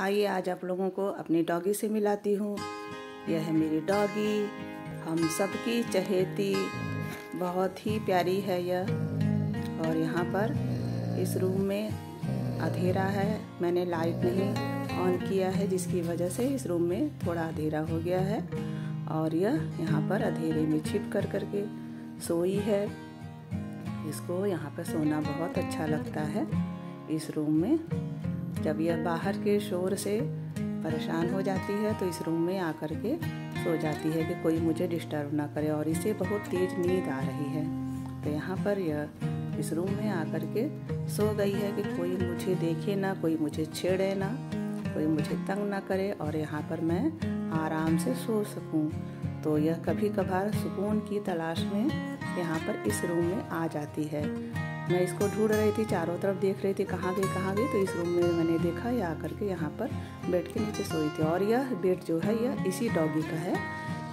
आइए आज आप लोगों को अपनी डॉगी से मिलाती हूँ। यह है मेरी डॉगी। हम सबकी चहेती। बहुत ही प्यारी है यह। और यहाँ पर इस रूम में अंधेरा है। मैंने लाइट नहीं ऑन किया है, जिसकी वजह से इस रूम में थोड़ा अंधेरा हो गया है। और यह यहाँ पर अंधेरे में छिप कर करके सोई है। इसको यहाँ पर सोना बहुत अच्छा लगता है। इस रूम में जब यह बाहर के शोर से परेशान हो जाती है तो इस रूम में आकर के सो जाती है कि कोई मुझे डिस्टर्ब ना करे और इसे बहुत तेज नींद आ रही है। तो यहाँ पर यह इस रूम में आकर के सो गई है कि कोई मुझे देखे ना, कोई मुझे छेड़े ना, कोई मुझे तंग ना करे और यहाँ पर मैं आराम से सो सकूँ। तो यह कभी कभार सुकून की तलाश में यहाँ पर इस रूम में आ जाती है। मैं इसको ढूंढ रही थी, चारों तरफ़ देख रही थी, कहाँ गई कहाँ गई तो इस रूम में मैंने देखा, या आकर के यहाँ पर बेड के नीचे सोई थी। और यह बेड जो है, यह इसी डॉगी का है।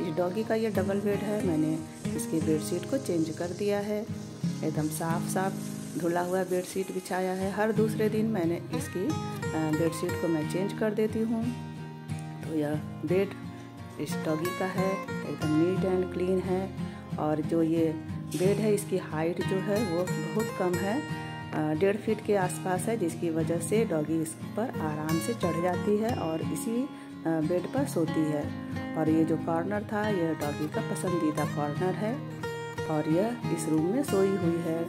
इस डॉगी का यह डबल बेड है। मैंने इसकी बेड शीट को चेंज कर दिया है। एकदम साफ़ साफ़ धुला हुआ बेड शीट बिछाया है। हर दूसरे दिन मैंने इसकी बेड शीट को मैं चेंज कर देती हूँ। तो यह बेड इस डॉगी का है। एकदम नीट एंड क्लीन है। और जो ये बेड है, इसकी हाइट जो है वो बहुत कम है डेढ़ फीट के आसपास है, जिसकी वजह से डॉगी इस पर आराम से चढ़ जाती है और इसी बेड पर सोती है। और ये जो कॉर्नर था यह डॉगी का पसंदीदा कॉर्नर है और यह इस रूम में सोई हुई है।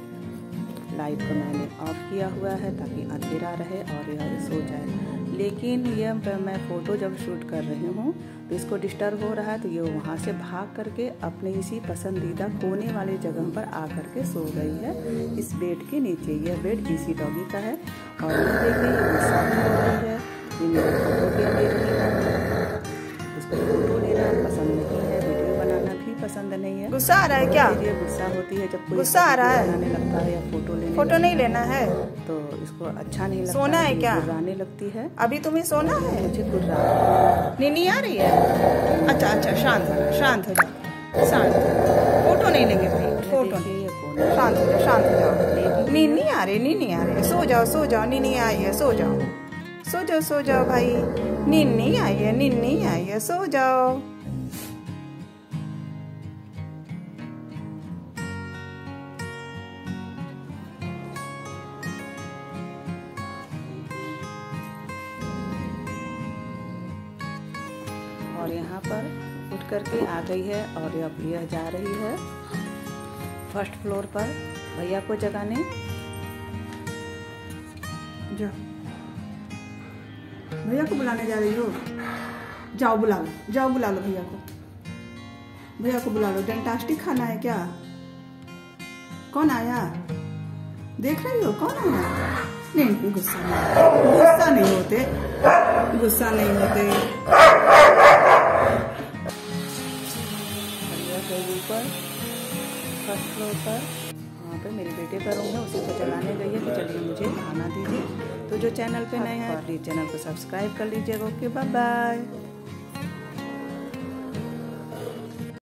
लाइट को मैंने ऑफ़ किया हुआ है ताकि अंधेरा रहे और यह सो जाए। लेकिन ये मैं फ़ोटो जब शूट कर रही हूँ तो इसको डिस्टर्ब हो रहा है तो ये वहाँ से भाग करके अपने इसी पसंदीदा कोने वाले जगह पर आ करके सो गई है। इस बेड के नीचे, यह बेड इसी डॉगी का है और ये देखिए, ये गुस्सा भी हो रही है ये मेरे फ़ोटो के ले गुस्सा आ रहा है क्या? गुस्सा होती है जब गुस्सा आ रहा है? लगता है या फ़ोटो लेने फ़ोटो नहीं लेना है? तो इसको अच्छा नहीं लगता सोना है क्या? गुर्राने लगती है। अभी तुम्हें सोना है? मुझे गुर्रा नीनी आ रही है? अच्छा अच्छा शांत हो शांत हो जाओ। शांत फ़ोटो नहीं लेंगे भाई फ़ोटो? शांत हो जाओ शांत हो जाओ। नीनी आ रही नीनी आ रही सो जाओ सो जाओ नीनी आई है सो जाओ। सो जाओ सो जाओ भाई। नीनी आई है नीनी आई है सो जाओ। और यहाँ पर उठ करके आ गई है और अब यह जा रही है। फ़र्स्ट फ्लोर पर। भैया को जगाने। जाओ भैया को बुलाने जा रही हो? जाओ बुला लो, जाओ बुला लो भैया को। भैया को बुला लो। डेंटास्टिक खाना है क्या? कौन आया? देख रही हो? कौन आया? नहीं, गुस्सा नहीं। गुस्सा नहीं होते। गुस्सा नहीं होते। गई ऊपर फ़र्स्ट फ्लोर पर। वहाँ पे मेरे बेटे पर रूम है उसी को चलाने गई है तो चलिए मुझे खाना दीजिए। तो जो चैनल पे नए हैं प्लीज़ चैनल को सब्सक्राइब कर लीजिएगा। Okay bye bye